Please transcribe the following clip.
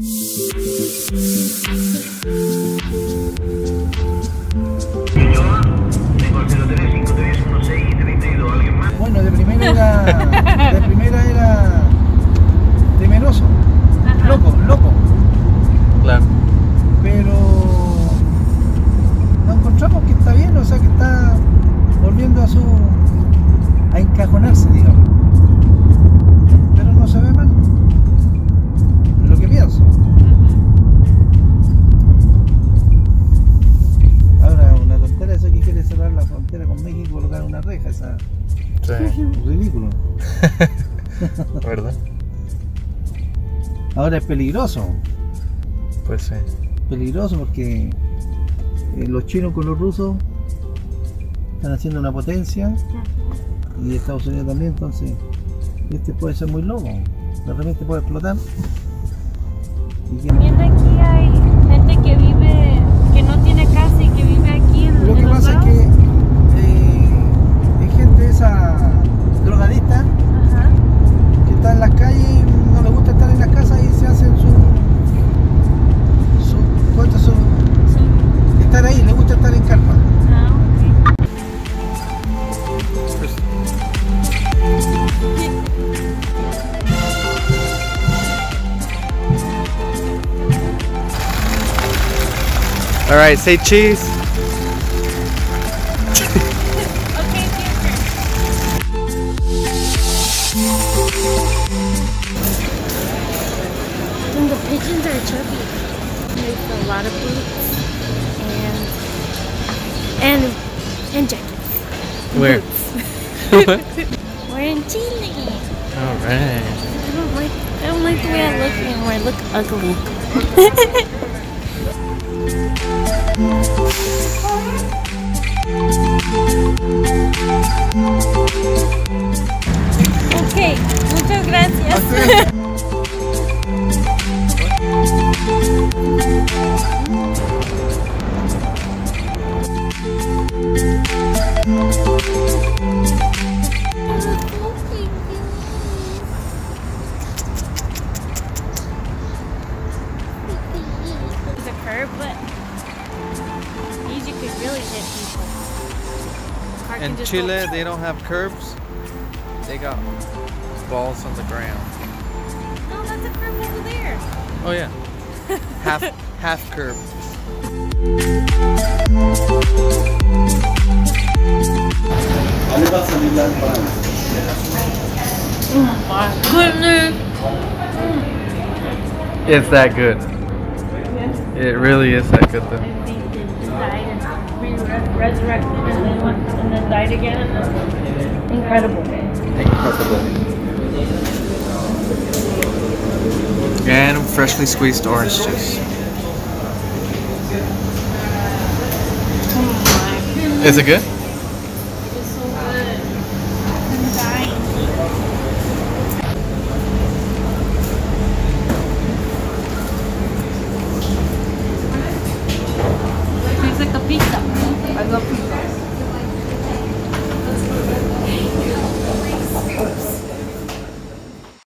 Thank you. Cerrar la frontera con México y colocar una reja, esa Sí. ridículo. ¿Verdad? Ahora es peligroso, Pues sí. peligroso porque eh, los chinos con los rusos están haciendo una potencia y Estados Unidos también, entonces este puede ser muy loco, de repente puede explotar. Y que- aquí hay All right, say cheese. And the pigeons are chubby. There's a lot of boots and and and jackets. Where? Boots. We're in Chile. All right. I don't like I don't like the way I look anymore. I look ugly. ok, muchas gracias. these you could really hit people. Car can In just go- Chile, they don't have curbs. They got balls on the ground. No, that's a curb over there. Oh yeah. half half curb. Goodness. It's that good. It really is that good though. I died and re-resurrected and then went and then died again. And incredible. And freshly squeezed orange juice. Is it good? 장갑